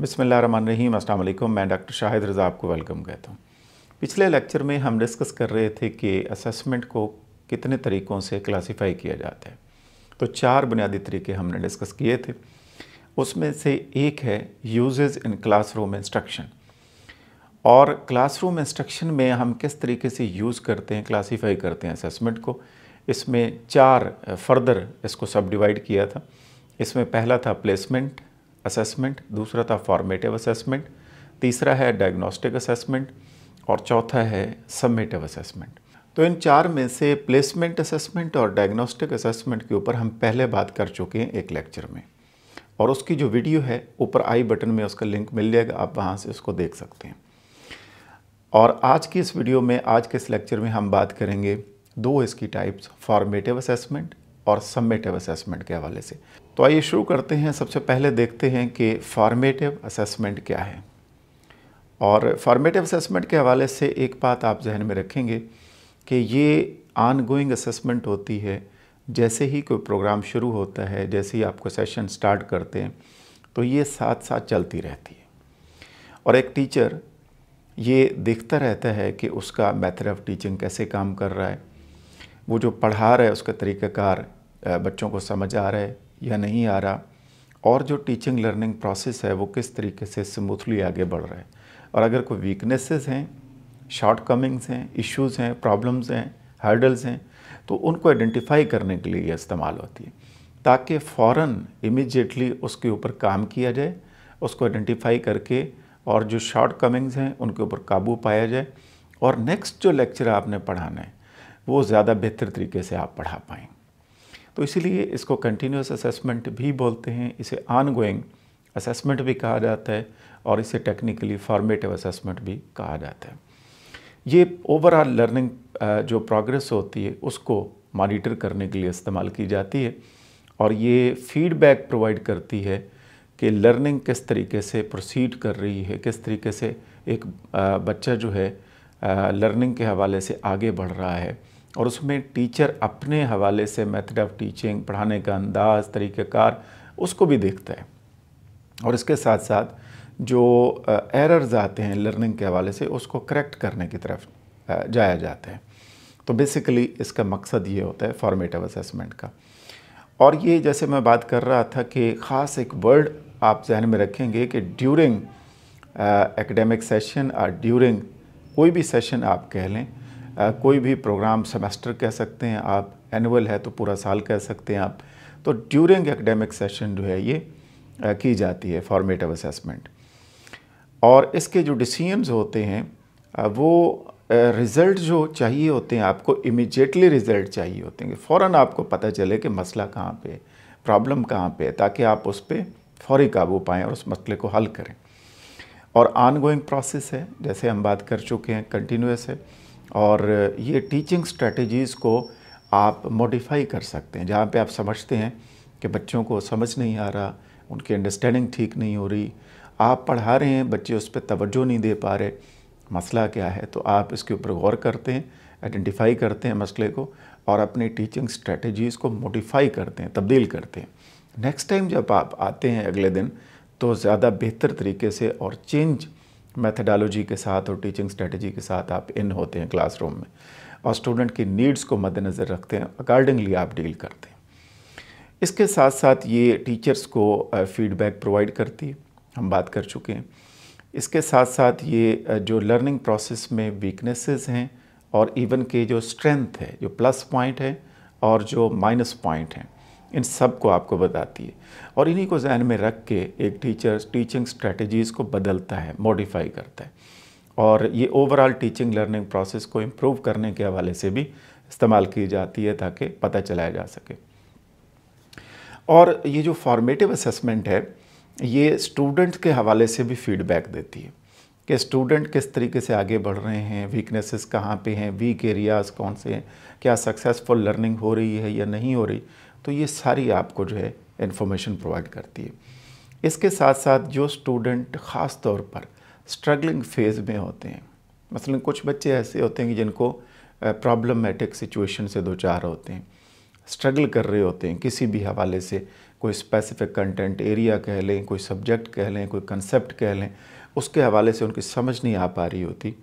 बिसमीम अल्लाम मैं डॉक्टर शाहिद रज़ा आपको वेलकम कहता हूँ। पिछले लेक्चर में हम डिस्कस कर रहे थे कि असेसमेंट को कितने तरीक़ों से क्लासिफाई किया जाता है। तो चार बुनियादी तरीके हमने डिस्कस किए थे। उसमें से एक है यूजेस इन क्लासरूम इंस्ट्रक्शन और क्लासरूम इंस्ट्रक्शन में हम किस तरीके से यूज़ करते हैं क्लासीफाई करते हैं असेसमेंट को, इसमें चार फर्दर इसको सब डिवाइड किया था। इसमें पहला था प्लेसमेंट असेसमेंट दूसरा था फॉर्मेटिव असेसमेंट तीसरा है डायग्नोस्टिक असेसमेंट और चौथा है सबमेटिव असेसमेंट तो इन चार में से प्लेसमेंट असेसमेंट और डायग्नोस्टिक असेसमेंट के ऊपर हम पहले बात कर चुके हैं एक लेक्चर में. और उसकी जो वीडियो है, ऊपर आई बटन में उसका लिंक मिल जाएगा, आप वहाँ से उसको देख सकते हैं. और आज की इस वीडियो में, आज के इस लेक्चर में हम बात करेंगे दो इसकी टाइप्स फॉर्मेटिव असेसमेंट और सबमेटिव असेसमेंट के हवाले से. तो आइए शुरू करते हैं। सबसे पहले देखते हैं कि फॉर्मेटिव असेसमेंट क्या है। और फॉर्मेटिव असेसमेंट के हवाले से एक बात आप जहन में रखेंगे कि ये आन गोइंग असेसमेंट होती है। जैसे ही कोई प्रोग्राम शुरू होता है, जैसे ही आपको सेशन स्टार्ट करते हैं तो ये साथ साथ चलती रहती है। और एक टीचर ये देखता रहता है कि उसका मेथड ऑफ़ टीचिंग कैसे काम कर रहा है। वो जो पढ़ा रहा है, उसका तरीक़ाकार बच्चों को समझ आ रहा है। या नहीं आ रहा? और जो टीचिंग लर्निंग प्रोसेस है, वो किस तरीके से स्मूथली आगे बढ़ रहा है? और अगर कोई वीकनेसेस हैं शॉर्ट कमिंग्स हैं इश्यूज़ हैं प्रॉब्लम्स हैं हर्डल्स हैं तो उनको आइडेंटिफाई करने के लिए इस्तेमाल होती है। ताकि फ़ौर इमीजिएटली उसके ऊपर काम किया जाए, उसको आइडेंटिफाई करके और जो शॉर्ट कमिंग्स हैं, उनके ऊपर काबू पाया जाए। और नेक्स्ट जो लेक्चर आपने पढ़ाना है, वो ज़्यादा बेहतर तरीके से आप पढ़ा पाएँ तो इसीलिए इसको कंटिन्यूस असेसमेंट भी बोलते हैं, इसे आन गोइंग असेसमेंट भी कहा जाता है और इसे टेक्निकली फॉर्मेटिव असेसमेंट भी कहा जाता है। ये ओवरऑल लर्निंग जो प्रोग्रेस होती है, उसको मॉनिटर करने के लिए इस्तेमाल की जाती है और ये फीडबैक प्रोवाइड करती है कि लर्निंग किस तरीके से प्रोसीड कर रही है, किस तरीके से एक बच्चा जो है लर्निंग के हवाले से आगे बढ़ रहा है। और उसमें टीचर अपने हवाले से मेथड ऑफ़ टीचिंग पढ़ाने का अंदाज, तरीक़ाकार, उसको भी देखता है। और इसके साथ साथ जो एरर्स आते हैं लर्निंग के हवाले से, उसको करेक्ट करने की तरफ़ जाया जाता है। तो बेसिकली इसका मकसद ये होता है फॉर्मेटिव असेसमेंट का। और ये जैसे मैं बात कर रहा था कि ख़ास एक वर्ड आप जहन में रखेंगे कि ड्यूरिंग एकेडमिक सेशन और ड्यूरिंग कोई भी सेशन आप कह लें कोई भी प्रोग्राम सेमेस्टर कह सकते हैं आप एनुअल है तो पूरा साल कह सकते हैं आप। तो ड्यूरिंग एकेडमिक सेशन जो है ये की जाती है फॉर्मेटिव असेसमेंट और इसके जो डिसीजंस होते हैं वो रिज़ल्ट जो चाहिए होते हैं, आपको इमिजिएटली रिज़ल्ट चाहिए होते हैं। फ़ौर आपको पता चले कि मसला कहाँ पे प्रॉब्लम कहाँ पे है, ताकि आप उस पर फौरी काबू पाएँ और उस मसले को हल करें। और आन गोइंग प्रोसेस है, जैसे हम बात कर चुके हैं कंटिन्यूस है। और ये टीचिंग स्ट्रेटजीज़ को आप मॉडिफाई कर सकते हैं। जहाँ पे आप समझते हैं कि बच्चों को समझ नहीं आ रहा, उनकी अंडरस्टैंडिंग ठीक नहीं हो रही, आप पढ़ा रहे हैं, बच्चे उस पर तवज्जो नहीं दे पा रहे, मसला क्या है? तो आप इसके ऊपर गौर करते हैं आइडेंटिफाई करते हैं मसले को और अपनी टीचिंग स्ट्रेटजीज़ को मॉडिफाई करते हैं, तब्दील करते हैं। नेक्स्ट टाइम जब आप आते हैं अगले दिन तो ज़्यादा बेहतर तरीके से और चेंज मेथडोलॉजी के साथ और टीचिंग स्ट्रेटजी के साथ आप इन होते हैं क्लासरूम में और स्टूडेंट की नीड्स को मद्देनज़र रखते हैं अकॉर्डिंगली आप डील करते हैं। इसके साथ साथ ये टीचर्स को फीडबैक प्रोवाइड करती है, हम बात कर चुके हैं। इसके साथ साथ ये जो लर्निंग प्रोसेस में वीकनेसेस हैं और इवन के जो स्ट्रेंथ है, जो प्लस पॉइंट है और जो माइनस पॉइंट हैं इन सबको आपको बताती है। और इन्हीं को जहन में रख के एक टीचर टीचिंग स्ट्रेटजीज़ को बदलता है मॉडिफाई करता है। और ये ओवरऑल टीचिंग लर्निंग प्रोसेस को इम्प्रूव करने के हवाले से भी इस्तेमाल की जाती है ताकि पता चलाया जा सके। और ये जो फॉर्मेटिव असेसमेंट है, ये स्टूडेंट्स के हवाले से भी फीडबैक देती है कि स्टूडेंट किस तरीके से आगे बढ़ रहे हैं वीकनेसेस कहाँ पे हैं वीक एरियाज़ कौन से हैं, क्या सक्सेसफुल लर्निंग हो रही है या नहीं हो रही। तो ये सारी आपको जो है इन्फॉर्मेशन प्रोवाइड करती है। इसके साथ साथ जो स्टूडेंट ख़ास तौर पर स्ट्रगलिंग फ़ेज़ में होते हैं, मसलन कुछ बच्चे ऐसे होते हैं कि जिनको प्रॉब्लमेटिक सिचुएशन से दो चार होते हैं स्ट्रगल कर रहे होते हैं, किसी भी हवाले से, कोई स्पेसिफिक कंटेंट एरिया कह लें, कोई सब्जेक्ट कह लें, कोई कंसेप्ट कह लें, उसके हवाले से उनकी समझ नहीं आ पा रही होती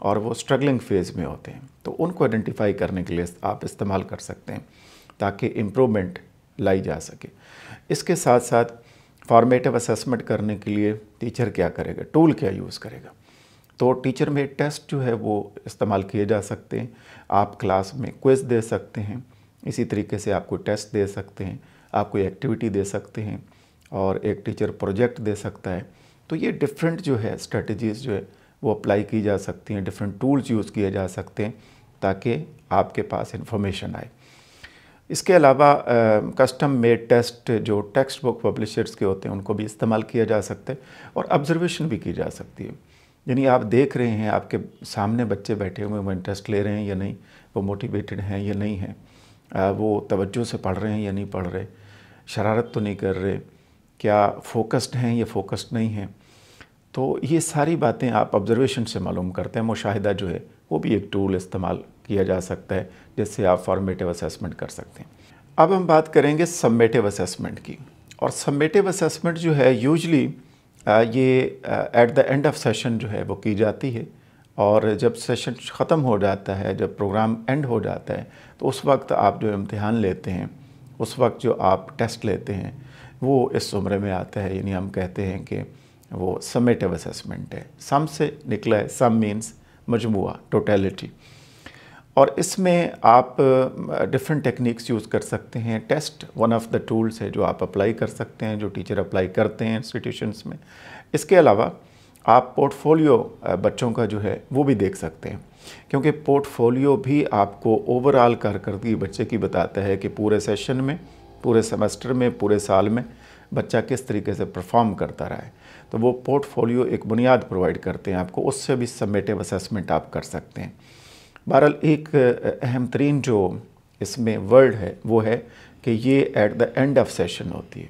और वो स्ट्रगलिंग फ़ेज़ में होते हैं। तो उनको आइडेंटिफाई करने के लिए आप इस्तेमाल कर सकते हैं। ताकि इम्प्रूवमेंट लाई जा सके। इसके साथ साथ फॉर्मेटिव असेसमेंट करने के लिए टीचर क्या करेगा? टूल क्या यूज़ करेगा? तो टीचर में टेस्ट जो है वो इस्तेमाल किए जा सकते हैं। आप क्लास में क्विज़ दे सकते हैं। इसी तरीके से आप कोई टेस्ट दे सकते हैं। आप कोई एक्टिविटी दे सकते हैं और एक टीचर प्रोजेक्ट दे सकता है। तो ये डिफरेंट जो है स्ट्रेटजीज़ जो है वो अप्लाई की जा सकती हैं। डिफरेंट टूल्स यूज़ किए जा सकते हैं ताकि आपके पास इंफॉर्मेशन आए। इसके अलावा कस्टम मेड टेस्ट जो टेक्स्ट बुक पब्लिशर्स के होते हैं, उनको भी इस्तेमाल किया जा सकता है और ऑब्जर्वेशन भी की जा सकती है। यानी आप देख रहे हैं, आपके सामने बच्चे बैठे हुए वो इंटरेस्ट ले रहे हैं या नहीं, वो मोटिवेटेड हैं या नहीं हैं वो तवज्जो से पढ़ रहे हैं या नहीं पढ़ रहे, शरारत तो नहीं कर रहे, क्या फोकस्ड हैं या फोकस्ड नहीं हैं। तो ये सारी बातें आप ऑब्जर्वेशन से मालूम करते हैं, मुशाहिदा जो है, वो भी एक टूल इस्तेमाल किया जा सकता है, जिससे आप फॉर्मेटिव असेसमेंट कर सकते हैं। अब हम बात करेंगे सबमेटिव असेसमेंट की। और सबमेटिव असेसमेंट जो है यूजली ये at the end of session जो है, वो की जाती है। और जब सेशन ख़त्म हो जाता है, जब प्रोग्राम एंड हो जाता है तो उस वक्त आप जो इम्तिहान लेते हैं, उस वक्त जो आप टेस्ट लेते हैं, वो इस उम्र में आता है। यानी हम कहते हैं कि वो समेटिव असेसमेंट है। सम से निकला है सम मीन्स मजमू टोटलिटी और इसमें आप डिफरेंट टेक्निक्स यूज़ कर सकते हैं। Test one of the tools है जो आप अप्लाई कर सकते हैं, जो टीचर अप्लाई करते हैं इंस्टीट्यूशंस में। इसके अलावा आप पोर्टफोलियो बच्चों का जो है वो भी देख सकते हैं। क्योंकि पोर्टफोलियो भी आपको ओवरऑल कारकर्दगी बच्चे की बताता है कि पूरे सेशन में, पूरे सेमेस्टर में, पूरे साल में बच्चा किस तरीके से परफॉर्म करता रहा है। तो वो पोर्टफोलियो एक बुनियाद प्रोवाइड करते हैं आपको, उससे भी सबमेटिव असेसमेंट आप कर सकते हैं। बहरहाल एक अहम तरीन जो इसमें वर्ड है, वो है कि ये at the end of session होती है।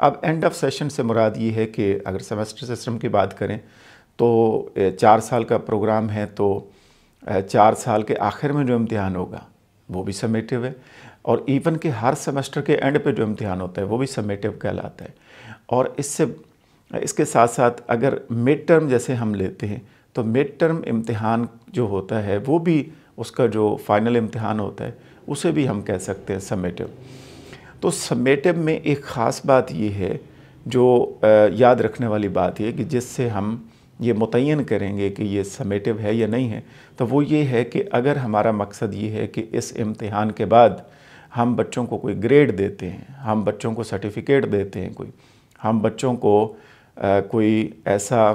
अब एंड ऑफ़ सेशन से मुराद ये है कि अगर सेमेस्टर सिस्टम की बात करें तो चार साल का प्रोग्राम है तो चार साल के आखिर में जो इम्तिहान होगा, वो भी समेटिव है, और इवन के हर सेमेस्टर के एंड पे जो इम्तिहान होता है, वो भी समेटिव कहलाता है। और इससे, इसके साथ साथ अगर मिड टर्म जैसे हम लेते हैं तो मिड टर्म इम्तहान जो होता है वो भी उसका जो फाइनल इम्तहान होता है उसे भी हम कह सकते हैं समेटिव तो समेटिव में एक ख़ास बात ये है जो याद रखने वाली बात ये कि जिससे हम ये मुतन करेंगे कि ये समेटिव है या नहीं है तो वो ये है कि अगर हमारा मकसद ये है कि इस इम्तहान के बाद हम बच्चों को कोई ग्रेड देते हैं हम बच्चों को सर्टिफिकेट देते हैं कोई हम बच्चों को आ, कोई ऐसा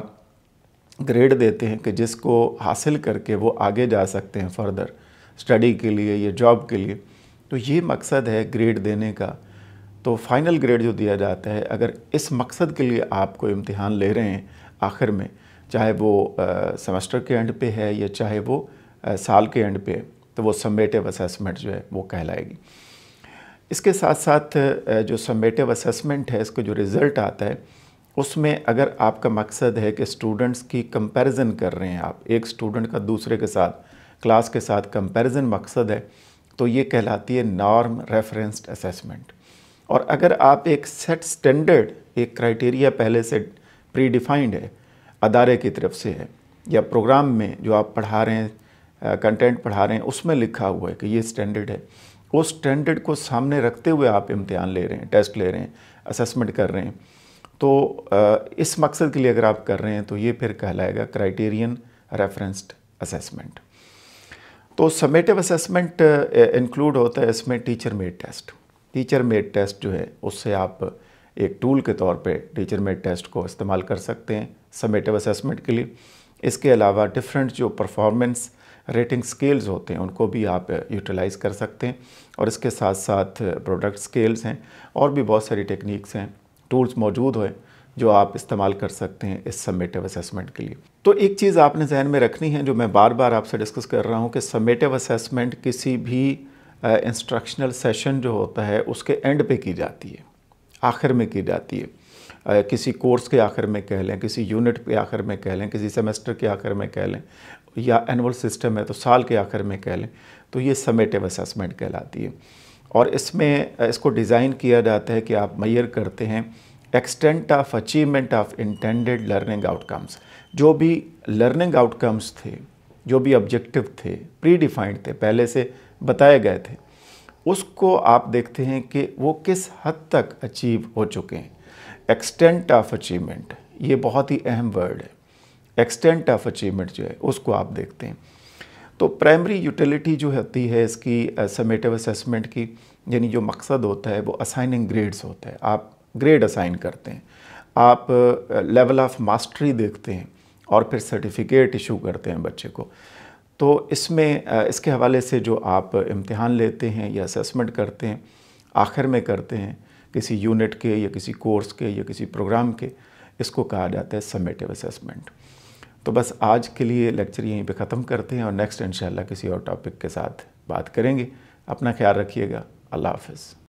ग्रेड देते हैं कि जिसको हासिल करके वो आगे जा सकते हैं फर्दर स्टडी के लिए या जॉब के लिए। तो ये मकसद है ग्रेड देने का। तो फाइनल ग्रेड जो दिया जाता है अगर इस मकसद के लिए आप कोई इम्तिहान ले रहे हैं आखिर में चाहे वो सेमेस्टर के एंड पे है या चाहे वो आ, साल के एंड पे तो वो समेटिव असेसमेंट जो है वो कहलाएगी। इसके साथ साथ जो समेटिव असेसमेंट है इसका जो रिज़ल्ट आता है उसमें अगर आपका मकसद है कि स्टूडेंट्स की कंपैरिजन कर रहे हैं आप, एक स्टूडेंट का दूसरे के साथ क्लास के साथ कंपैरिजन मकसद है तो ये कहलाती है नॉर्म रेफरेंस्ड असेसमेंट और अगर आप एक सेट स्टैंडर्ड एक क्राइटेरिया पहले से प्री डिफाइंड है, अदारे की तरफ़ से है, या प्रोग्राम में जो आप पढ़ा रहे हैं कंटेंट पढ़ा रहे हैं, उसमें लिखा हुआ है कि ये स्टैंडर्ड है, उस स्टैंडर्ड को सामने रखते हुए आप इम्तिहान ले रहे हैं टेस्ट ले रहे हैं असेसमेंट कर रहे हैं। तो इस मकसद के लिए अगर आप कर रहे हैं तो ये फिर कहलाएगा क्राइटेरियन रेफरेंस्ड असेसमेंट तो समेटिव असेसमेंट इंक्लूड होता है इसमें teacher made test teacher made test जो है, उससे आप एक टूल के तौर पे टीचर मेड टेस्ट को इस्तेमाल कर सकते हैं समेटिव असेसमेंट के लिए. इसके अलावा डिफरेंट जो परफॉर्मेंस रेटिंग स्केल्स होते हैं, उनको भी आप यूटिलाइज़ कर सकते हैं और इसके साथ साथ प्रोडक्ट स्केल्स हैं और भी बहुत सारी टेक्निक्स हैं. टूल्स मौजूद हैं जो आप इस्तेमाल कर सकते हैं इस समेटिव असेसमेंट के लिए। तो एक चीज़ आपने जहन में रखनी है जो मैं बार बार आपसे डिस्कस कर रहा हूँ कि समेटिव असेसमेंट किसी भी इंस्ट्रक्शनल सेशन जो होता है उसके एंड पे की जाती है, आखिर में की जाती है। किसी कोर्स के आखिर में कह लें, किसी यूनिट के आखिर में कह लें, किसी सेमेस्टर के आखिर में कह लें, या एनुअल सिस्टम है तो साल के आखिर में कह लें तो ये समेटिव असेसमेंट कहलाती है। और इसमें इसको डिज़ाइन किया जाता है कि आप मैयर करते हैं extent of achievement of intended learning outcomes. जो भी लर्निंग आउटकम्स थे, जो भी ऑब्जेक्टिव थे प्री डिफाइंड थे, पहले से बताए गए थे, उसको आप देखते हैं कि वो किस हद तक अचीव हो चुके हैं। एक्सटेंट ऑफ़ अचीवमेंट, ये बहुत ही अहम वर्ड है। एक्सटेंट ऑफ़ अचीवमेंट जो है, उसको आप देखते हैं। तो प्राइमरी यूटिलिटी जो होती है, इसकी समेटिव असेसमेंट की, यानी जो मकसद होता है, वो असाइनिंग ग्रेड्स होता है। आप ग्रेड असाइन करते हैं। आप लेवल ऑफ़ मास्टरी देखते हैं और फिर सर्टिफिकेट इशू करते हैं बच्चे को। तो इसमें इसके हवाले से जो आप इम्तिहान लेते हैं या असेसमेंट करते हैं, आखिर में करते हैं, किसी यूनिट के या किसी कोर्स के या किसी प्रोग्राम के, इसको कहा जाता है समेटिव असेसमेंट तो बस आज के लिए लेक्चर यहीं पे ख़त्म करते हैं और नेक्स्ट इंशाल्लाह किसी और टॉपिक के साथ बात करेंगे। अपना ख्याल रखिएगा। अल्लाह हाफ़िज़।